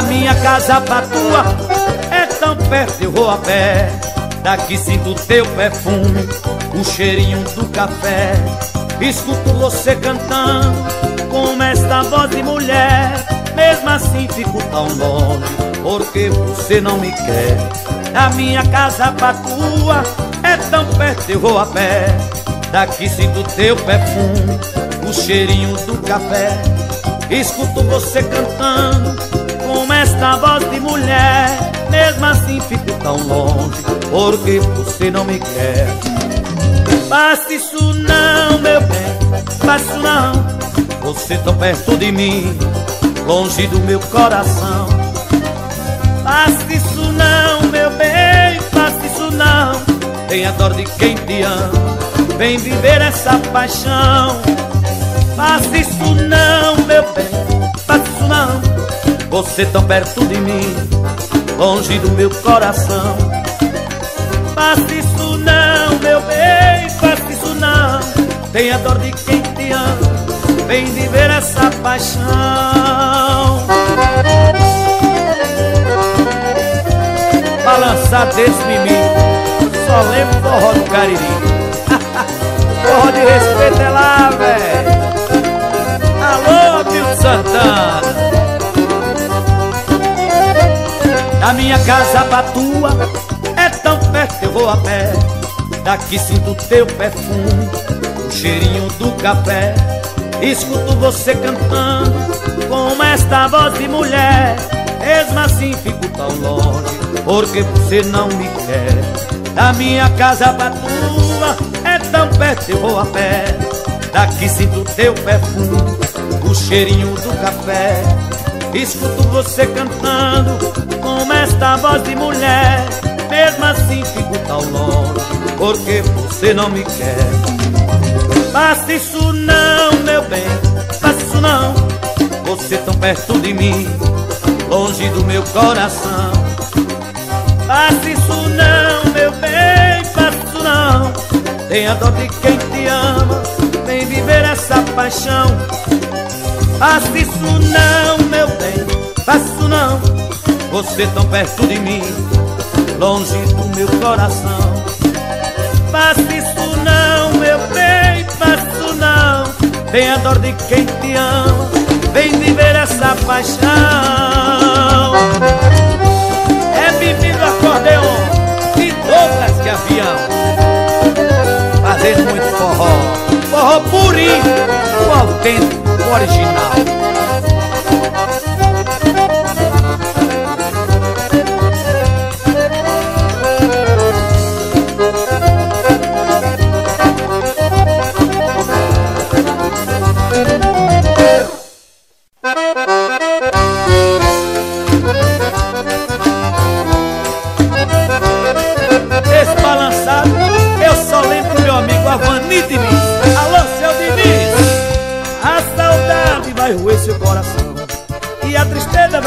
Da minha casa pra tua é tão perto, eu vou a pé. Daqui sinto teu perfume, o cheirinho do café. Escuto você cantando com esta voz de mulher. Mesmo assim fico tão longe, porque você não me quer. Da minha casa pra tua é tão perto, eu vou a pé. Daqui sinto teu perfume, o cheirinho do café. Escuto você cantando esta voz de mulher. Mesmo assim fico tão longe, porque você não me quer. Faça isso não, meu bem, faça não. Você tão perto de mim, longe do meu coração. Faça isso não, meu bem, faça isso não. Tenha dor de quem te ama, vem viver essa paixão. Faça isso não, meu bem, faça isso não. Você tão perto de mim, longe do meu coração. Faça isso não, meu bem, faça isso não. Tenha dor de quem te ama, vem viver essa paixão. Balançar desse mimimi, só lembro forró do Cariri. forró de respeito é lá, velho. Alô, Milton Santana. Da minha casa pra tua é tão perto eu vou a pé. Daqui sinto teu perfume, o cheirinho do café. Escuto você cantando com esta voz de mulher. Mesmo assim fico tão longe, porque você não me quer. Da minha casa pra tua é tão perto eu vou a pé. Daqui sinto teu perfume, o cheirinho do café. Escuto você cantando esta voz de mulher. Mesmo assim fico tão longe, porque você não me quer. Faça isso não, meu bem, faça isso não. Você tão perto de mim, longe do meu coração. Faça isso não, meu bem, faça isso não. Tenha dó de quem te ama, vem viver essa paixão. Faça isso não, meu bem, faça isso não. Você tão perto de mim, longe do meu coração. Faça isso não, meu bem, faça isso não. Tenha dor de quem te ama, vem viver essa paixão. É bebendo acordeon e Douglas que avião. Fazendo muito forró, forró purinho, o autêntico, o original.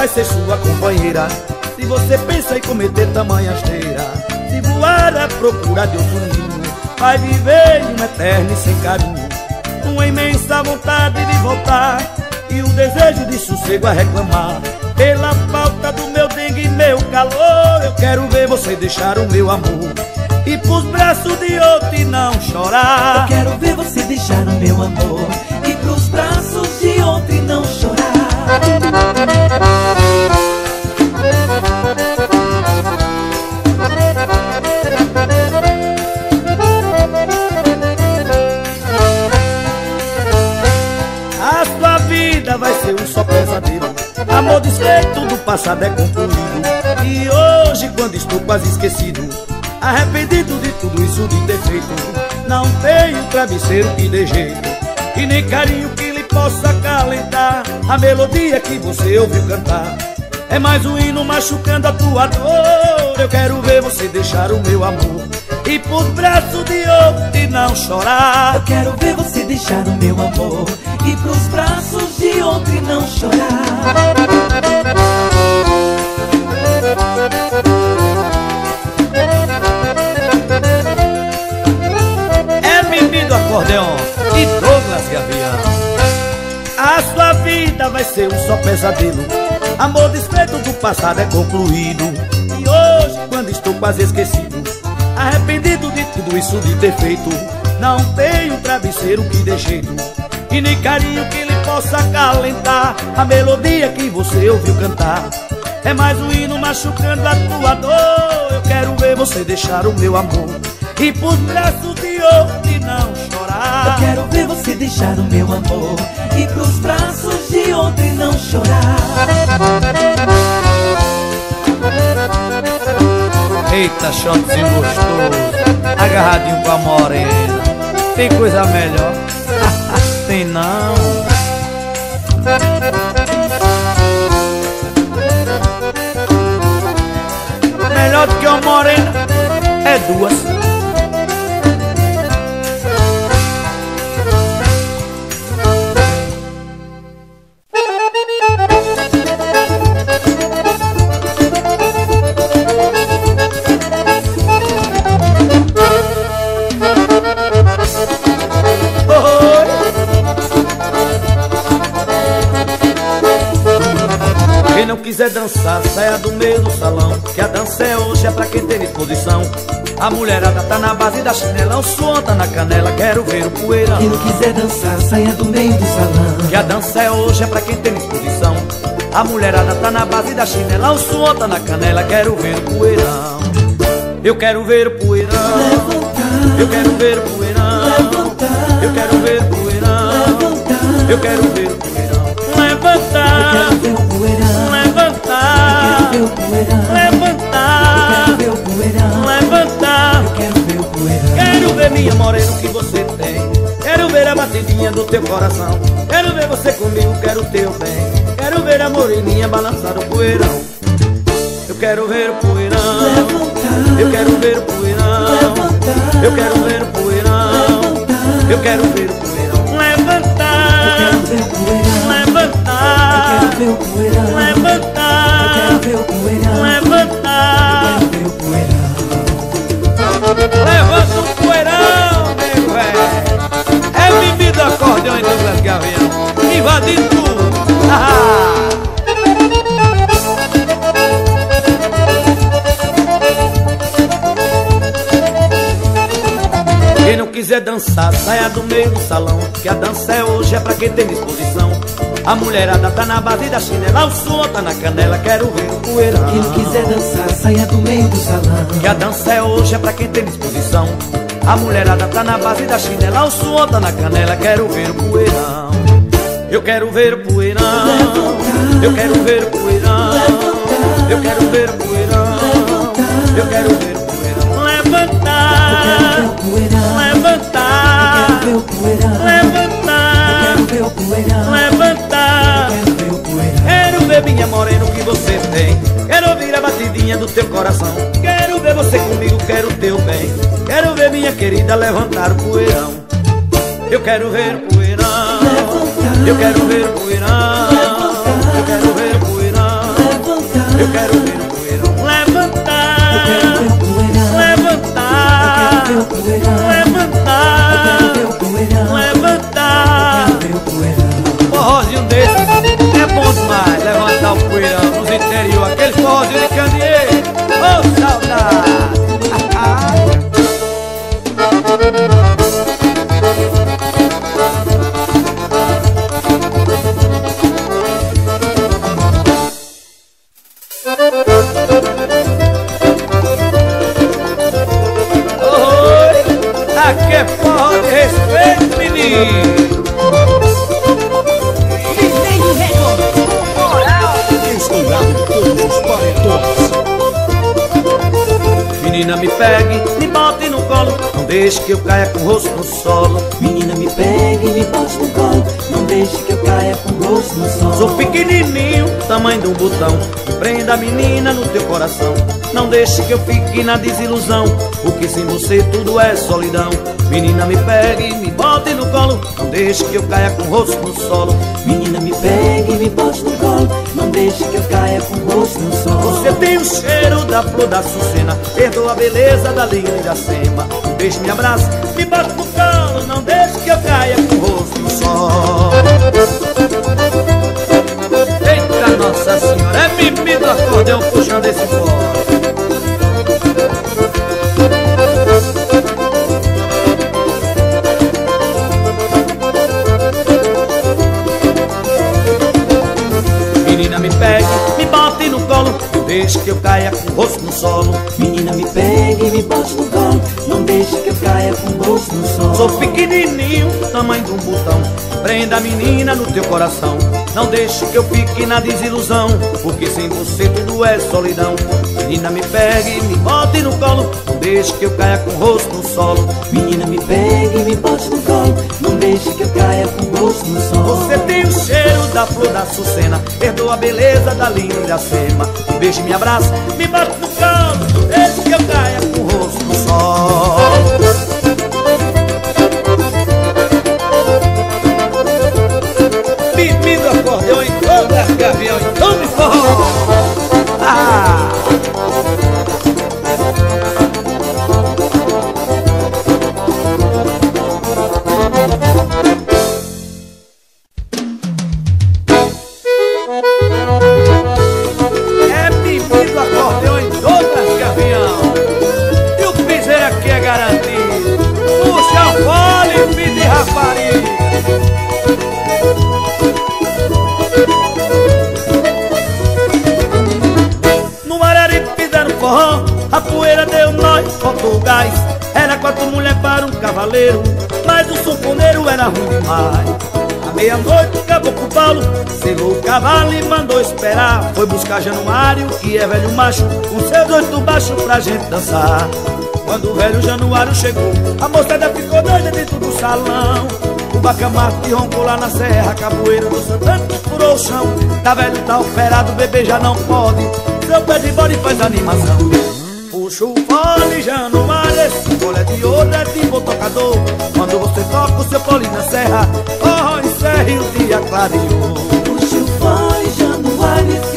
Vai ser sua companheira. Se você pensa em cometer tamanha esteira Se voar à procura de outro ninho Vai viver um eterno e sem carinho. Uma imensa vontade de voltar E o desejo de sossego a reclamar. Pela falta do meu dengue e meu calor Eu quero ver você deixar o meu amor. E pros braços de outro e não chorar. Eu quero ver você deixar o meu amor. E pros braços de outro e não chorar vida vai ser um só pesadelo. Amor desfeito do passado é concluído. E hoje quando estou quase esquecido Arrependido de tudo isso de ter feito Não tenho travesseiro que dê jeito E nem carinho que lhe possa acalentar A melodia que você ouviu cantar. É mais um hino machucando a tua dor. Eu quero ver você deixar o meu amor E por braço de outro e não chorar. Eu quero ver você deixar o meu amor E pros braços e não chorar. É Mimi do acordeon e Douglas Gavião. A sua vida vai ser um só pesadelo. Amor desfeito do passado é concluído. E hoje, quando estou quase esquecido Arrependido de tudo isso de ter feito Não tenho travesseiro que dê jeito E nem carinho que lhe possa acalentar A melodia que você ouviu cantar. É mais um hino machucando a tua dor. Eu quero ver você deixar o meu amor E por braços de outro não chorar. Eu quero ver você deixar o meu amor E pros braços de ontem não chorar. Eita, shotzinho gostoso Agarradinho com a morena. Tem coisa melhor? Tem não. Melhor do que uma morena É duas saia do meio do salão Que a dança é hoje, é pra quem tem disposição. A mulherada tá na base da chinela O suor tá na canela, quero ver o poeirão. Quem não quiser dançar, saia do meio do salão. Que a dança é hoje, é pra quem tem disposição. A mulherada tá na base da chinela O suor tá na canela, quero ver o poeirão. Eu quero ver o poeirão. Levantar. Eu quero ver o poeirão. Levantar. Eu quero ver o poeirão. Levantar. Eu quero ver o poeirão. Levantar Eu quero ver o poeirão ver o poeirão, levantar, eu quero ver o poeirão, levantar, eu quero ver o poeirão. Quero ver minha morena o que você tem. Quero ver a batidinha do teu coração. Quero ver você comigo, quero teu bem. Quero ver a moreninha balançar o poeirão. Eu quero ver o poeirão, levantar, eu quero ver o poeirão, levantar, eu quero ver o poeirão, levantar, eu quero ver o poeirão, levantar, eu quero ver o poeirão, levantar, eu quero ver o poeirão, levantar. o. Levantar. O poeirão. Levanta o poeirão, nego velho. É bebida acordeão em Douglas Gavião. Invadindo tudo. Ah. Quem não quiser dançar, saia do meio do salão Que a dança é hoje, é pra quem tem disposição a mulherada tá na base da chinela, o som tá na canela, quero ver o poeirão. Quem quiser dançar, saia do meio do salão. Que a dança é hoje, é pra quem tem disposição. A mulherada tá na base da chinela, o som tá na canela, quero ver o poeirão. Eu quero ver o poeirão. Eu quero ver o poeirão. Eu quero ver o poeirão. Eu quero ver o poeirão. Levantar. Levantar. Levantar. Quero ver minha morena o que você tem. Quero ouvir a batidinha do teu coração. Quero ver você comigo, quero o teu bem. Quero ver minha querida levantar o poeirão. Eu quero ver o poeirão. Eu quero ver o poeirão. Eu quero ver o poeirão. Eu quero ver o poeirão. Levantar. Levantar. Levantar. Deixe que eu caia com o rosto no solo. Menina me pegue, me bote no colo Não deixe que eu caia com o rosto no solo. Sou pequenininho, tamanho de um botão. Prenda a menina no teu coração. Não deixe que eu fique na desilusão Porque sem você tudo é solidão. Menina me pegue, me bote no colo. Não deixe que eu caia com o rosto no solo. Menina me pegue, me bote no colo. Não deixe que eu caia com o rosto no solo. Você tem o cheiro da flor da sucena. Perdoa a beleza da linha da sema. Um beijo, me abraça, me bote no colo. Não deixe que eu caia com o rosto no solo da senhora É pipi do acordeão puxando esse forró. Menina me pegue, me bote no colo. Não deixe que eu caia com o rosto no solo. Menina me pegue, me bote no colo. Não deixe que eu caia com o rosto no solo. Sou pequenininho, tamanho de um botão. Prenda a menina no teu coração. Não deixe que eu fique na desilusão Porque sem você tudo é solidão. Menina me pegue, me bote no colo Não deixe que eu caia com o rosto no solo. Menina me pegue, me bote no colo Não deixe que eu caia com o rosto no solo. Você tem o cheiro da flor da sucena Perdoa a beleza da linda Iracema Me beije, me abraça, me bote no colo gavião e tome forró Mas o sanfoneiro era ruim demais. À meia-noite o Paulo Selou o cavalo e mandou esperar. Foi buscar Januário, que é velho macho Com seus oito baixos pra gente dançar. Quando o velho Januário chegou A moçada ficou doida dentro do salão. O bacamarte roncou lá na serra, a capoeira do Santana furou o chão. Tá velho, tá operado, o bebê já não pode. Seu pé de bode faz animação. Puxa o fole, Januário, esse fole é de ouro, é de bom tocador. Quando você toca o seu fole na serra, oh, encerra e o dia clareou. Puxa o fole, Januário,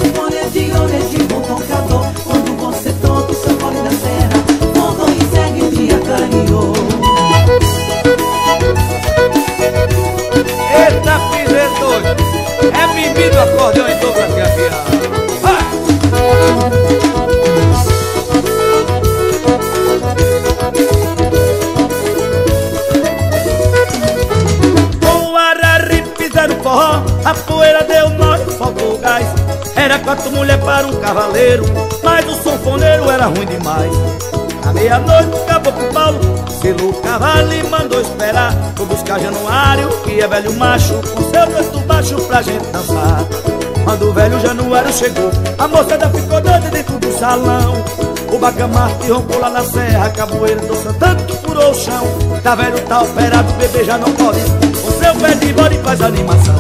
Vou buscar Januário, que é velho macho, com seu canto baixo pra gente dançar quando o velho Januário chegou, a moçada ficou doida dentro do salão. O bacamarte roncou lá na serra, caboeira do que furou o chão. Tá velho, tá operado, bebê já não pode. O seu pé de bode faz animação.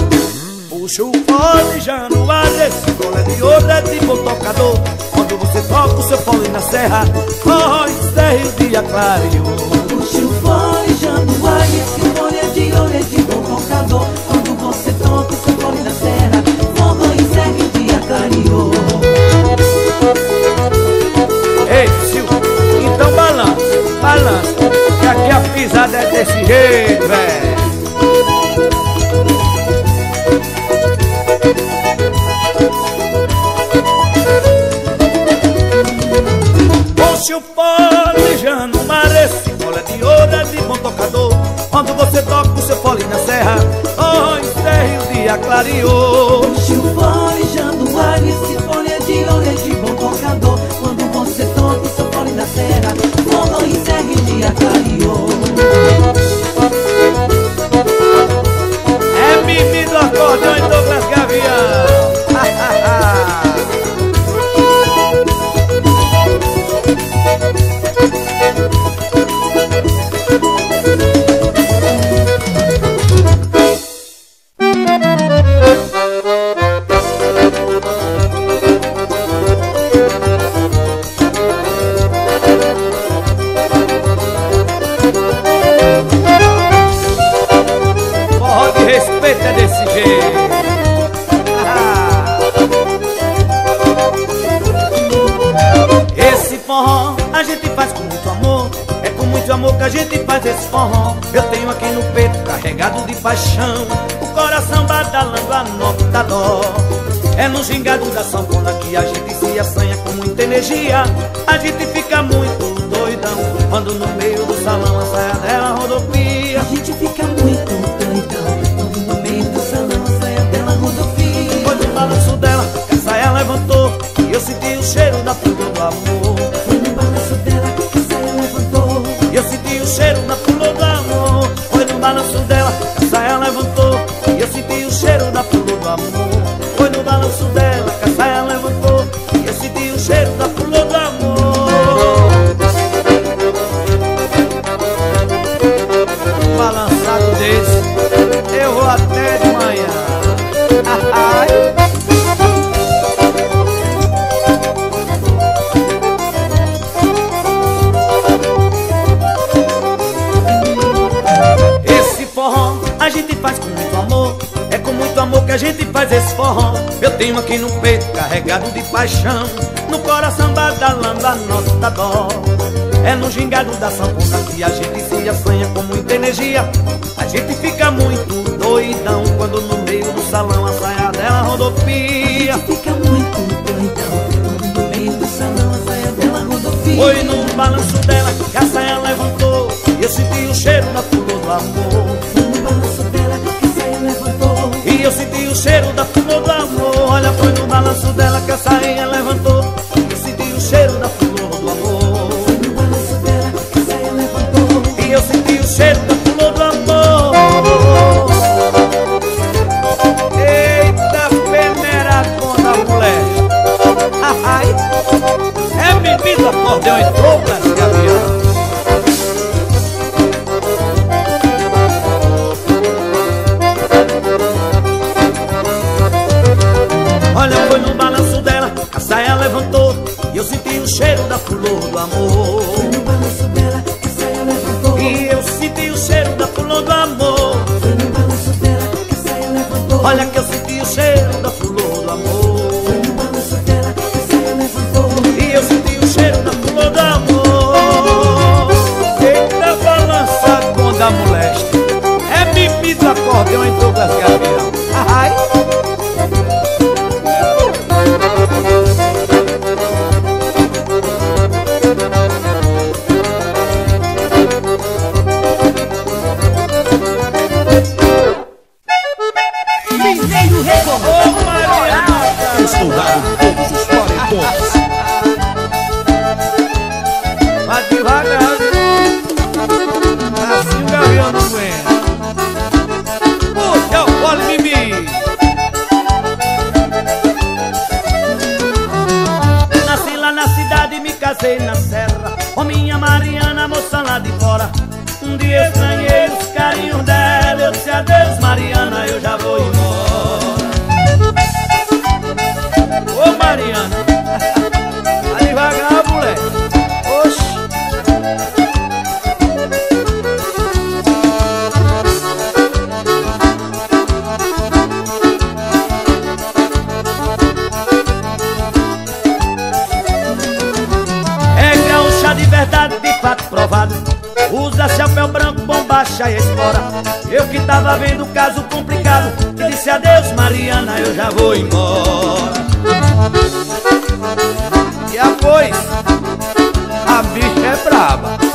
Puxa o fole, Januário, esse gole é de ouro, é de bom tocador. Quando você toca o seu fole na serra, oh, encerra e o dia clareou. Puxa o fole, Januário, esse gole é de ouro, é de bom tocador. Quando você toca o seu na serra, clareou Ei, Silvio, então balança, balança Que aqui a pisada é desse jeito, velho. Oxe o pole já não marece Bola de ouro Quando você toca o seu fole na serra Oh, encerra e o dia clareou. Oxe o fole esse fole é de ouro, é de bom tocador. Quando você toca o seu fole na serra Fogo encerra e o dia clareou É no gingado da sanfona que a gente se assanha com muita energia. A gente fica muito doidão Quando no meio do salão a saia a gente faz esse forró Eu tenho aqui no peito carregado de paixão. No coração badalando a nossa dó É no gingado da sanfona que a gente se assanha com muita energia. A gente fica muito doidão Quando no meio do salão a saia dela rodopia. A gente fica muito doidão Quando no meio do salão a saia dela rodopia. Foi no balanço dela que a saia levantou. E eu senti o cheiro da flor do amor eu senti o cheiro da flor do amor. Olha, foi no balanço dela que a saia levantou. Eu senti o cheiro da flor do amor. Foi no balanço dela que a saia levantou E eu senti o cheiro da flor do amor. Eita, da mulher. Ai, É bebida, acordeão e trocas, gavião Olha, da flor do amor. Foi no balanço dela que a saia levantou E eu senti o cheiro da flor do amor. Foi no balanço dela que a saia levantou Olha que eu senti o cheiro da flor do amor. Foi no balanço dela que a saia levantou E eu senti o cheiro da flor do amor. Eita balança com da moleste É bebida, acordeão em Douglas Gavião Ai. Mineiro de verdade, de fato provado. Usa chapéu branco, bombacha e espora. Eu que tava vendo o caso complicado E disse adeus Mariana, eu já vou embora. E após A bicha é braba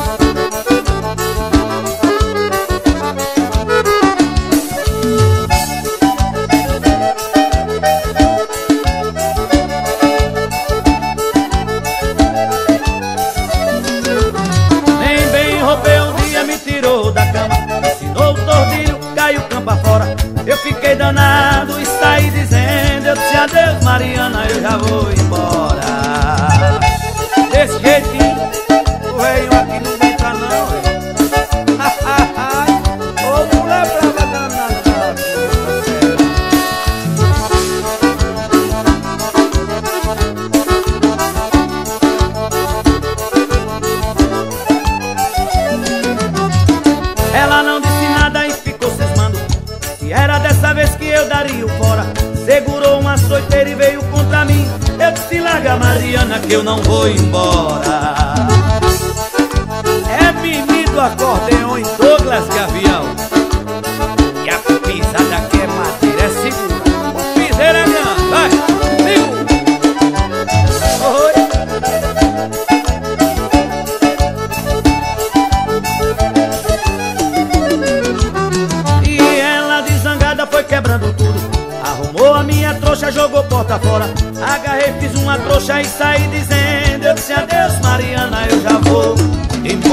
eu não vou embora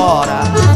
embora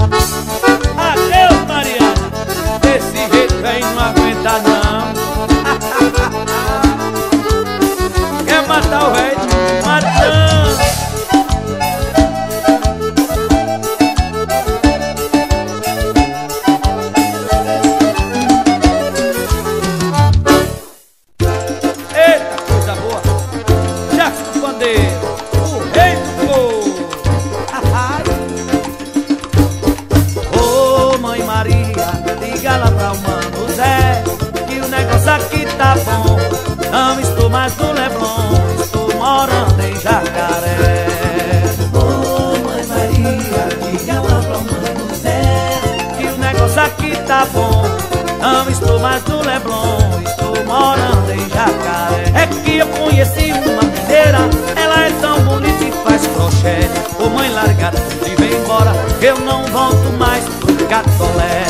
Eu não volto mais pro Catolé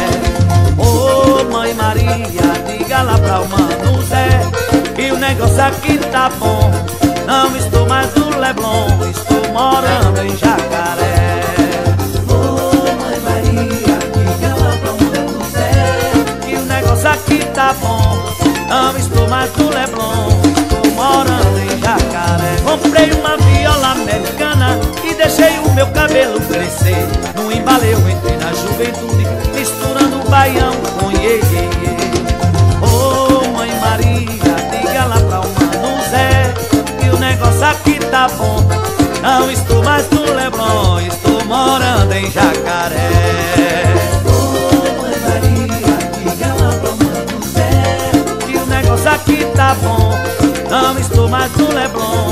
Ô mãe Maria, diga lá pra o mano Zé Que o negócio aqui tá bom. Não estou mais no Leblon Estou morando em Jacaré. Ô mãe Maria, diga lá pra o mano Zé Que o negócio aqui tá bom. Não estou mais no Leblon Estou morando em Jacaré. Comprei uma viola americana E deixei o meu cabelo crescer eu entrei na juventude Misturando o baião com iê, iê, iê. Ô mãe Maria, diga lá pra o mano Zé Que o negócio aqui tá bom. Não estou mais no Leblon Estou morando em Jacaré. Ô mãe Maria, diga lá pra o mano Zé que o negócio aqui tá bom. Não estou mais no Leblon,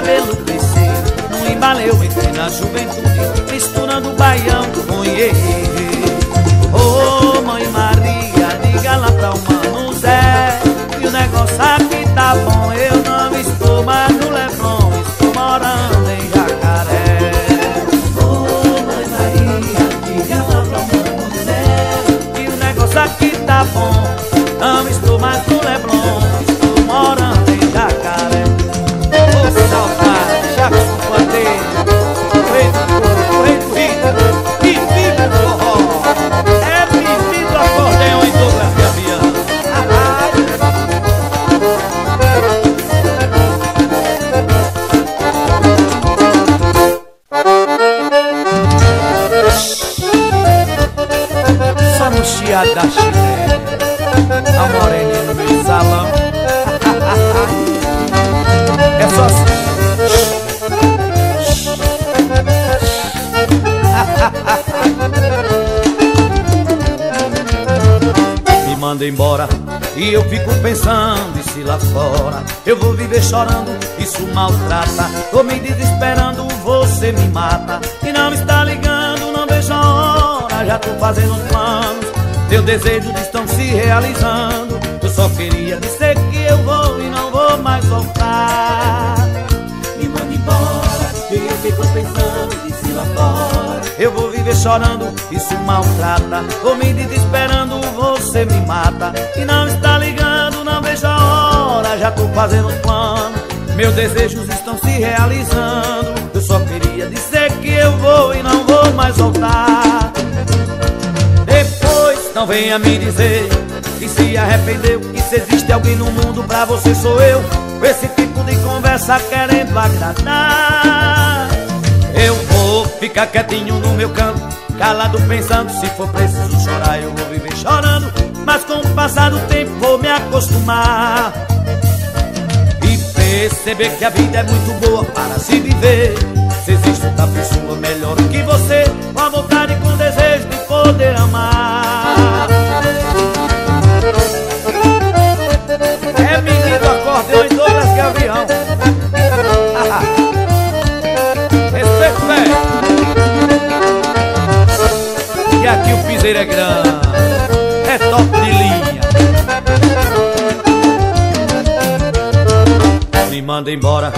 cabelo crescer. No embalo eu entrei na juventude, misturando baião com iê. Aqui e eu fico pensando E se lá fora eu vou viver chorando Isso maltrata. Tô me desesperando, você me mata. E não está ligando, não vejo a hora Já tô fazendo os planos. Teus desejos estão se realizando. Eu só queria dizer que eu vou e não vou mais voltar. Me manda embora, e eu fico pensando E se lá fora Eu vou viver chorando, isso maltrata. Tô me desesperando, você me mata. E não está ligando, não vejo a hora. Já tô fazendo um plano. Meus desejos estão se realizando. Eu só queria dizer que eu vou e não vou mais voltar. Depois não venha me dizer Que se arrependeu Que se existe alguém no mundo pra você sou eu. Esse tipo de conversa querendo agradar. Eu vou ficar quietinho no meu canto Calado pensando, se for preciso chorar Eu vou viver chorando O passar do tempo vou me acostumar E perceber que a vida é muito boa para se viver Se existe outra pessoa melhor que você Com a vontade e com o desejo de poder amar É menino acordeão e Douglas Gavião Respeito, velho. E aqui o piseiro é grande. Manda embora.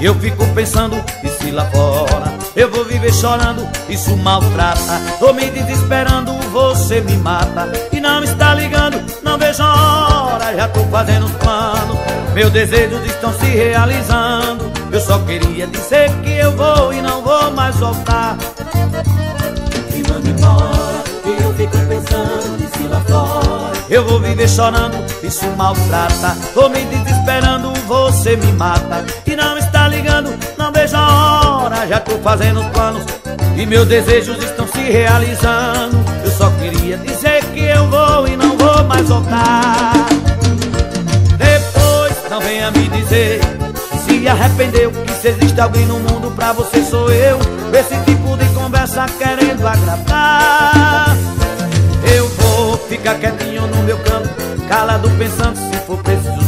E eu fico pensando, e se lá fora? Eu vou viver chorando, isso maltrata. Tô me desesperando, você me mata. E não está ligando, não vejo a hora. Já tô fazendo os planos Meus desejos estão se realizando. Eu só queria dizer que eu vou e não vou mais voltar. Me manda embora E eu fico pensando, e se lá fora? Eu vou viver chorando, isso maltrata. Tô me desesperando, você me mata. E não está ligando, não vejo a hora. Já tô fazendo planos e meus desejos estão se realizando. Eu só queria dizer que eu vou e não vou mais voltar. Depois não venha me dizer se arrependeu Que se existe alguém no mundo pra você sou eu. Esse tipo de conversa querendo agradar. Eu vou ficar quietinho no meu canto Calado pensando, se for preciso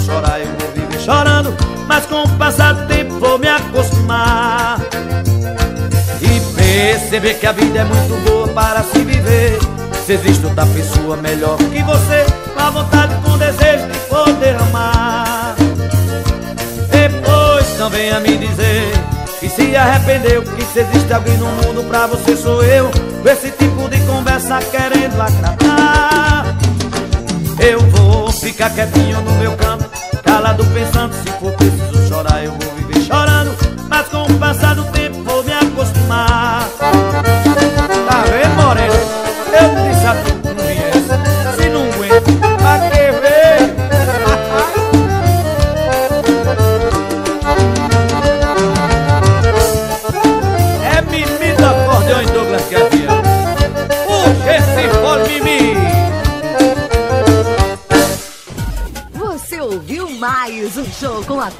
perceber que a vida é muito boa para se viver. Se existe outra pessoa melhor que você Com vontade, com desejo de poder amar. Depois não venha me dizer Que se arrependeu Que se existe alguém no mundo pra você sou eu. Com esse tipo de conversa querendo agradar. Eu vou ficar quietinho no meu canto Calado pensando, se for preciso chorar Eu vou viver chorando. Mas com o passar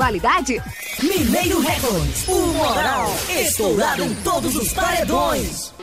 qualidade? Mineiro Records, o moral estourado em todos os paredões.